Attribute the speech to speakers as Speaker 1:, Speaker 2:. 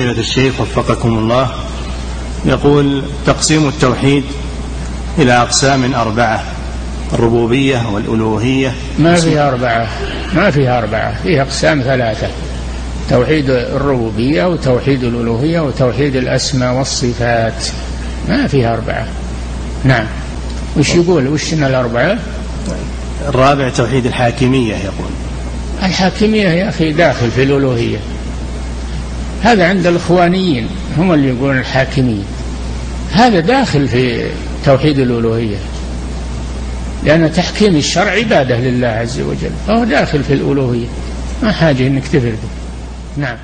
Speaker 1: فضيلة الشيخ وفقكم الله. يقول تقسيم التوحيد إلى أقسام أربعة الربوبية والألوهية.
Speaker 2: ما فيها أربعة. ما فيها أربعة. فيها أقسام ثلاثة توحيد الربوبية وتوحيد الألوهية وتوحيد الأسماء والصفات. ما فيها أربعة. نعم. وش يقول؟ وش الأربعة؟
Speaker 1: الرابع توحيد الحاكمية يقول.
Speaker 2: الحاكمية يا أخي داخل في الألوهية. هذا عند الإخوانيين هم اللي يقولون الحاكمية هذا داخل في توحيد الألوهية. لأن تحكيم الشرع عبادة لله عز وجل فهو داخل في الألوهية. ما حاجة أنك تفرده. نعم.